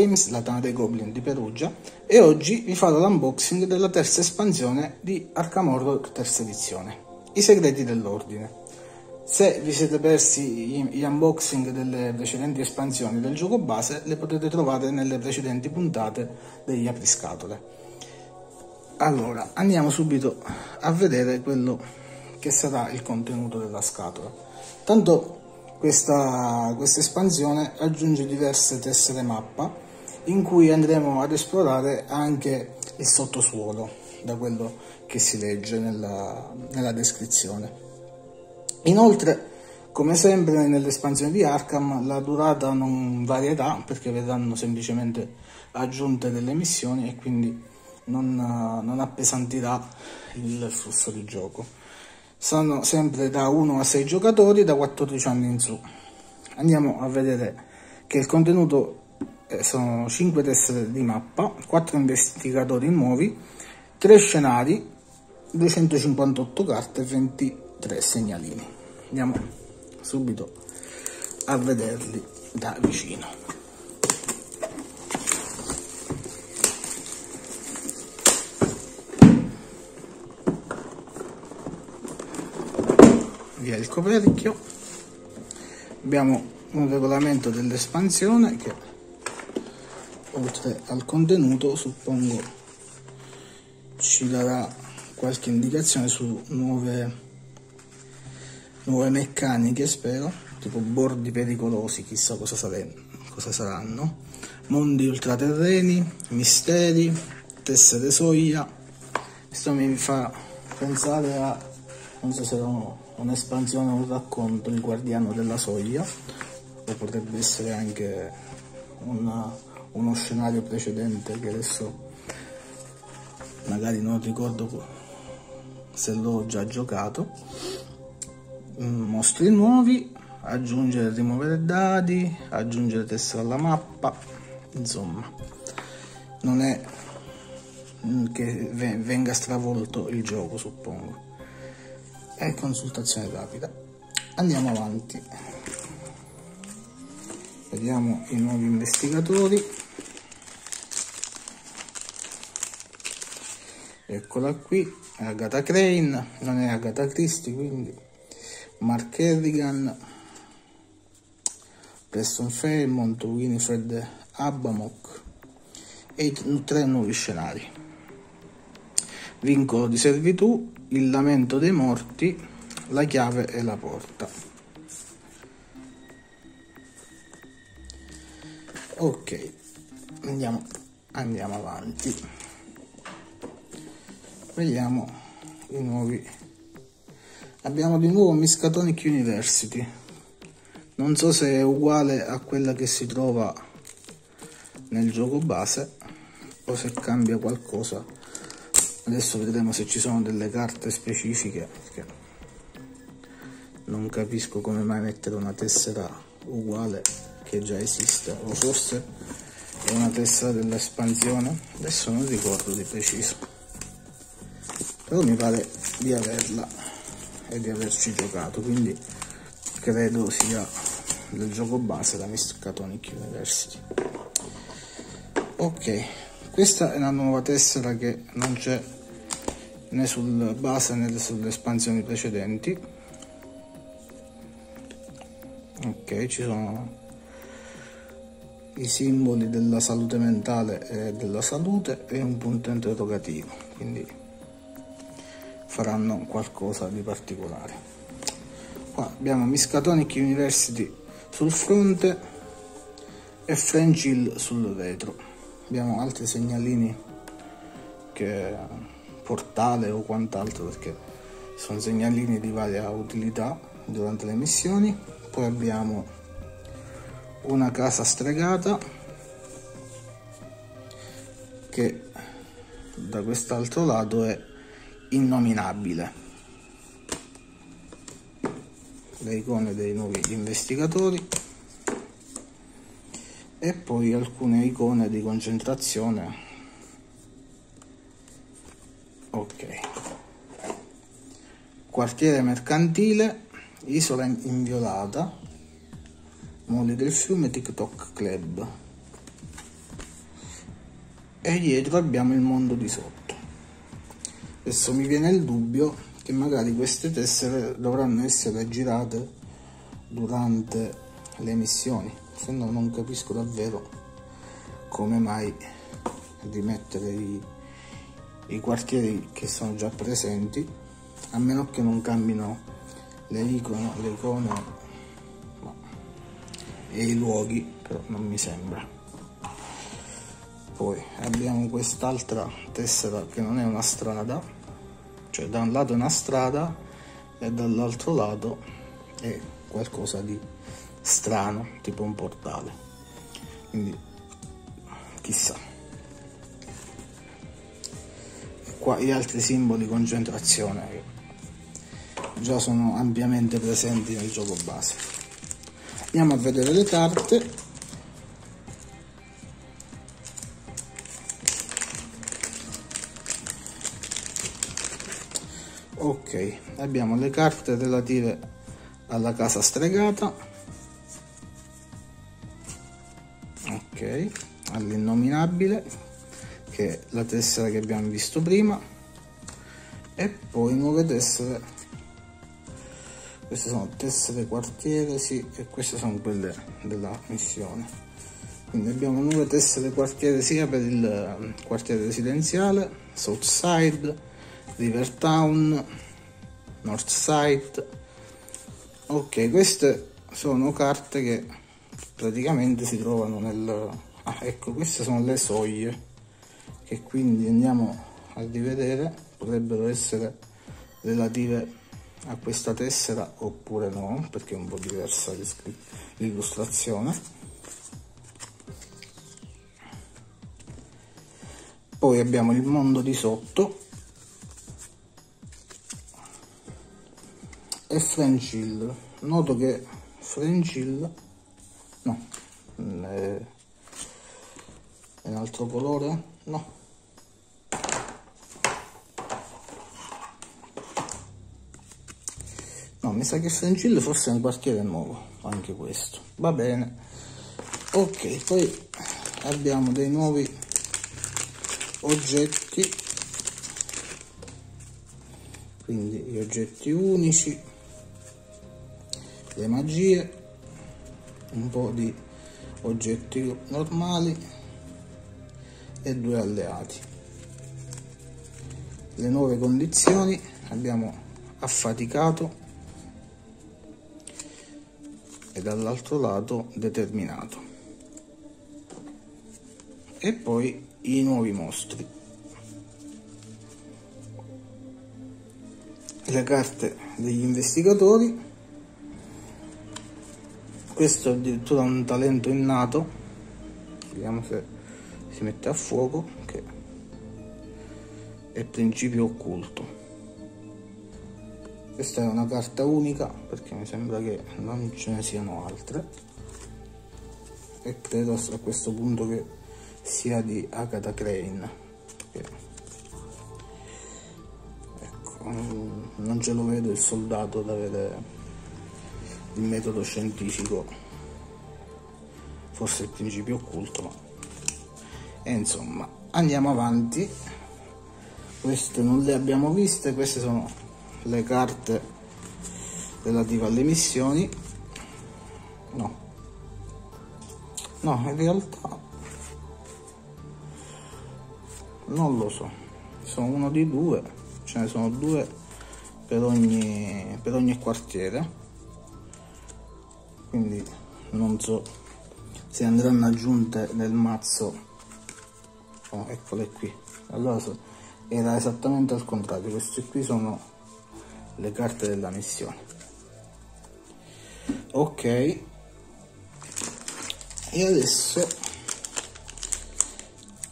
Games, la Tana dei Goblin di Perugia e oggi vi farò l'unboxing della terza espansione di Arkham Horror terza edizione, I segreti dell'ordine. Se vi siete persi gli unboxing delle precedenti espansioni del gioco base, le potete trovare nelle precedenti puntate degli apriscatole. Allora, andiamo subito a vedere quello che sarà il contenuto della scatola. Tanto questa, questa espansione aggiunge diverse tessere mappa in cui andremo ad esplorare anche il sottosuolo, da quello che si legge nella, nella descrizione. Inoltre, come sempre nell'espansione di Arkham, la durata non varierà perché verranno semplicemente aggiunte delle missioni e quindi non, non appesantirà il flusso di gioco sono sempre da 1 a 6 giocatori da 14 anni in su andiamo a vedere che il contenuto sono 5 tessere di mappa 4 investigatori nuovi 3 scenari 258 carte e 23 segnalini. Andiamo subito a vederli da vicino. Via il coperchio. Abbiamo un regolamento dell'espansione che oltre al contenuto suppongo ci darà qualche indicazione su nuove, nuove meccaniche spero tipo bordi pericolosi chissà cosa, sare, cosa saranno mondi ultraterreni misteri tessere soglia questo mi fa pensare a non so se erano un'espansione, un racconto, il guardiano della soglia, o potrebbe essere anche una, uno scenario precedente che adesso magari non ricordo se l'ho già giocato. Mm, mostri nuovi, aggiungere e rimuovere dadi, aggiungere tessere alla mappa, insomma, non è che venga stravolto il gioco, suppongo. E consultazione rapida. Andiamo avanti. Vediamo i nuovi investigatori eccola qui Agatha Crane non è Agatha Christie quindi Mark Kerrigan Preston Fairmont Winifred Abamok e tre nuovi scenari vincolo di servitù il lamento dei morti, la chiave e la porta. Ok, andiamo, andiamo avanti. Vediamo i nuovi. Abbiamo di nuovo Miskatonic University. Non so se è uguale a quella che si trova nel gioco base o se cambia qualcosa adesso vedremo se ci sono delle carte specifiche perché non capisco come mai mettere una tessera uguale che già esiste o forse è una tessera dell'espansione adesso non ricordo di preciso però mi pare di averla e di averci giocato quindi credo sia del gioco base la Miskatonic University. Ok questa è una nuova tessera che non c'è né sul base né sulle espansioni precedenti. Ok ci sono i simboli della salute mentale e della salute e un punto interrogativo quindi faranno qualcosa di particolare. Qua abbiamo Miskatonic University sul fronte e French Hill sul retro abbiamo altri segnalini che portale o quant'altro perché sono segnalini di varia utilità durante le missioni. Poi abbiamo una casa stregata che da quest'altro lato è innominabile. Le icone dei nuovi investigatori. E poi alcune icone di concentrazione. Ok. Quartiere mercantile isola inviolata Molly del fiume TikTok Club. E dietro abbiamo il mondo di sotto adesso mi viene il dubbio che magari queste tessere dovranno essere girate durante le missioni se no non capisco davvero come mai rimettere i, i quartieri che sono già presenti a meno che non cambino le icone, le icone e i luoghi però non mi sembra poi abbiamo quest'altra tessera che non è una strada cioè da un lato è una strada e dall'altro lato è qualcosa di strano tipo un portale. Quindi chissà. E qua gli altri simboli concentrazione già sono ampiamente presenti nel gioco base. Andiamo a vedere le carte ok abbiamo le carte relative alla casa stregata. Ok all'innominabile che è la tessera che abbiamo visto prima. E poi nuove tessere. Queste sono tessere quartiere sì e queste sono quelle della missione. Quindi abbiamo nuove tessere quartiere sia per il quartiere residenziale Southside Rivertown, Northside. Ok, queste sono carte che praticamente si trovano nel... Ah, ecco, queste sono le soglie che quindi andiamo a rivedere, potrebbero essere relative a questa tessera oppure no, perché è un po' diversa l'illustrazione. Poi abbiamo il mondo di sotto French Hill noto che French Hill no è, è un altro colore? No. No mi sa che French Hill forse è un quartiere nuovo anche questo. Va bene. Ok poi abbiamo dei nuovi oggetti. Quindi gli oggetti unici le magie un po' di oggetti normali e due alleati. Le nuove condizioni abbiamo affaticato e dall'altro lato determinato. E poi i nuovi mostri. Le carte degli investigatori questo è addirittura un talento innato. Vediamo se si mette a fuoco che è principio occulto. Questa è una carta unica perché mi sembra che non ce ne siano altre. E credo a questo punto che sia di Agatha Crane ecco, non ce lo vedo il soldato da vedere il metodo scientifico forse il principio occulto ma e insomma andiamo avanti. Queste non le abbiamo viste queste sono le carte relative alle missioni. No. No in realtà non lo so. Sono uno di due ce ne sono due per ogni, per ogni quartiere quindi non so se andranno aggiunte nel mazzo. Oh, eccole qui. Allora era esattamente al contrario. Queste qui sono le carte della missione. Ok. E adesso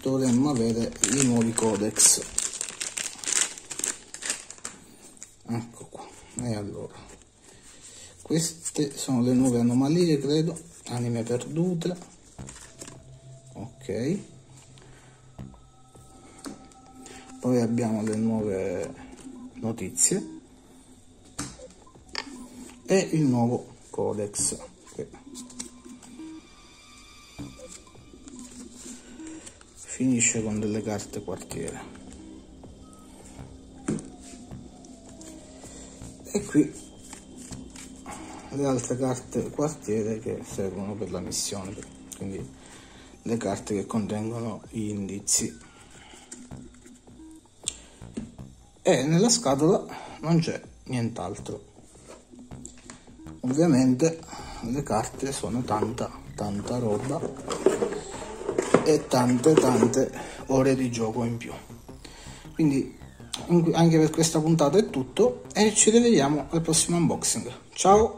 dovremmo avere i nuovi codex. Ecco qua. E allora queste sono le nuove anomalie credo. Anime perdute. Ok. Poi abbiamo le nuove notizie. E il nuovo codex okay. finisce con delle carte quartiere. E qui le altre carte quartiere che servono per la missione quindi le carte che contengono gli indizi. E nella scatola non c'è nient'altro. Ovviamente le carte sono tanta tanta roba e tante tante ore di gioco in più. Quindi anche per questa puntata è tutto e ci rivediamo al prossimo unboxing. Ciao